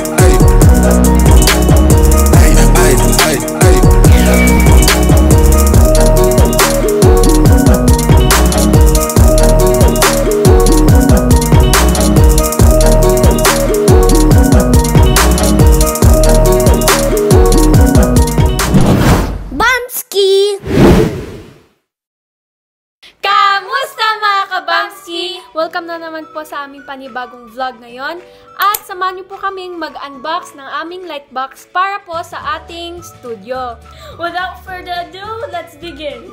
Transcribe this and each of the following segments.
it. Welcome na naman po sa aming panibagong vlog ngayon. At samahan niyo po kaming mag-unbox ng aming lightbox para po sa ating studio. Without further ado, let's begin!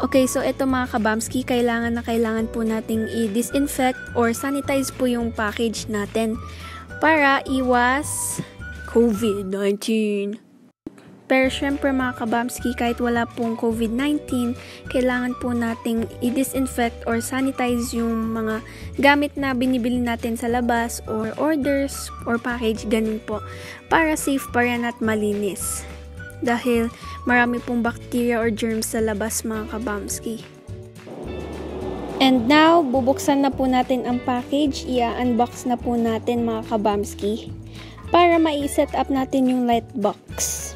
Okay, so ito mga kabamski, kailangan na kailangan po nating i-disinfect or sanitize po yung package natin para iwas COVID-19. Pero syempre mga kabamski, kahit wala pong COVID-19, kailangan po nating i-disinfect or sanitize yung mga gamit na binibili natin sa labas or orders or package, ganun po. Para safe pa rin at malinis. Dahil marami pong bacteria or germs sa labas mga kabamski. And now, bubuksan na po natin ang package. Ia-unbox na po natin mga kabamski para mai-set up natin yung light box.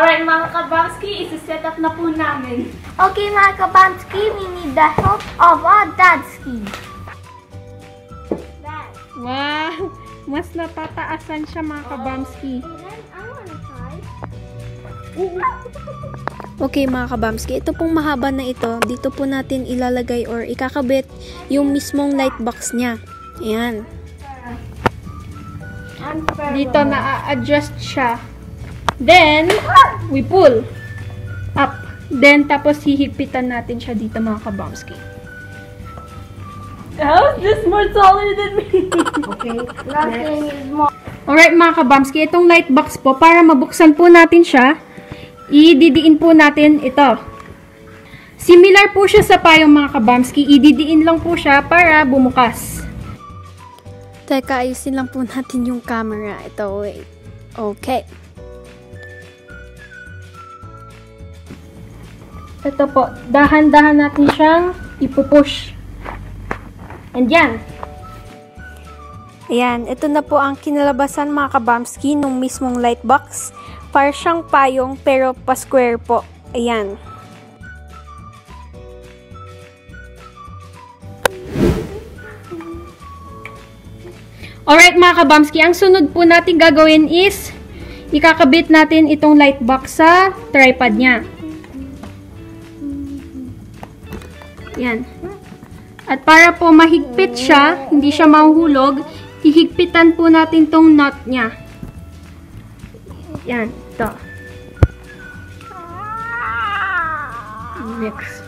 Alright mga kabamski, isi-set up na po namin. Okay, mga kabanski, we need the help of our dadski. Dad, Wow! Mas natataasan siya mga kabamski. Okay mga kabamski, ito pong mahaba na ito, dito po natin ilalagay or ikakabit yung mismong light box niya. Ayan. Dito na-adjust siya. Then, we pull up. Then, tapos hihigpitan natin siya dito mga kabamski. How is this more taller than me? Nothing is more. Alright mga kabamski, itong light box po, para mabuksan po natin siya, ididiin po natin ito. Similar po siya sa payong mga kabamski, ididiin lang po siya para bumukas. Teka, ayusin lang po natin yung camera. Ito, wait. Okay. Ito po, dahan-dahan natin siyang ipupush. And yan. Ayan, ito na po ang kinalabasan mga kabamski nung mismong light box. Para siyang payong pero pa-square po. Ayan. Alright mga kabamski, ang sunod po natin gagawin is ikakabit natin itong light box sa tripod niya. Yan. At para po mahigpit siya, hindi siya mahuhulog, hihigpitan po natin tong knot niya. Yan, ito. Next.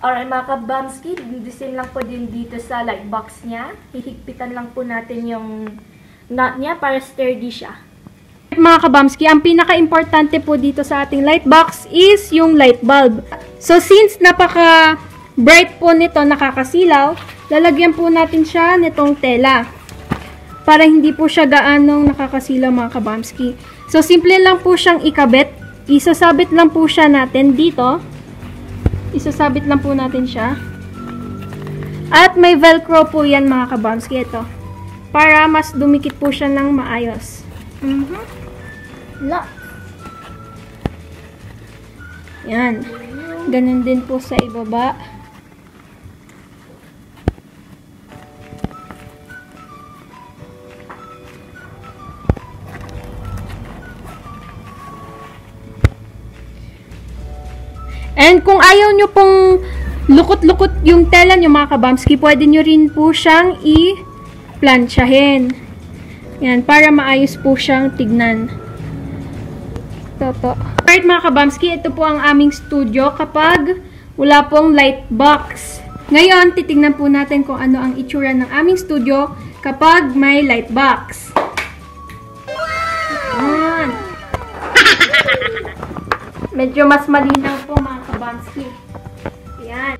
Alright mga kabamski, didisin lang po din dito sa light box niya. Hihigpitan lang po natin yung knot niya para sturdy siya. Mga kabamski, ang pinaka-importante po dito sa ating light box is yung light bulb. So, since napaka bright po nito, nakakasilaw, lalagyan po natin siya nitong tela. Para hindi po siya gaanong nakakasilaw mga kabamski. So, simple lang po siyang ikabit. Isasabit lang po siya natin dito. Isasabit lang po natin siya. At may velcro po yan mga kabamski. Ito. Para mas dumikit po siya ng maayos. Look. Yan. Ganun din po sa ibaba. And kung ayaw nyo pong lukot-lukot yung tela nyo mga kabamski, pwede nyo rin po siyang i-planchahin. Yan, para maayos po siyang tignan. Ito po. Alright mga kabamski, ito po ang aming studio kapag wala pong light box. Ngayon, titignan po natin kung ano ang itsura ng aming studio kapag may light box. Yan. medyo mas malinaw po mga kabamski. Ayan.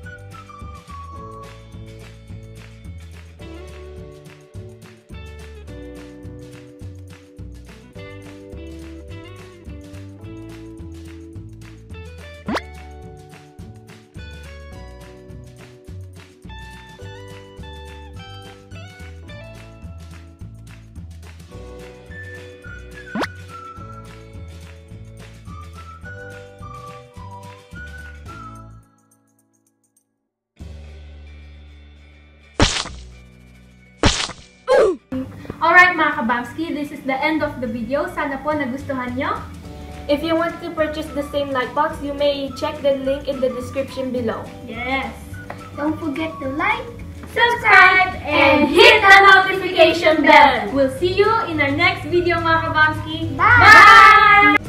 Alright mga kabamski, this is the end of the video. Sana po nagustuhan nyo. If you want to purchase the same light box, you may check the link in the description below. Yes. Don't forget to like, Subscribe and hit the notification bell. We'll see you in our next video mga kabamski. Bye! Bye!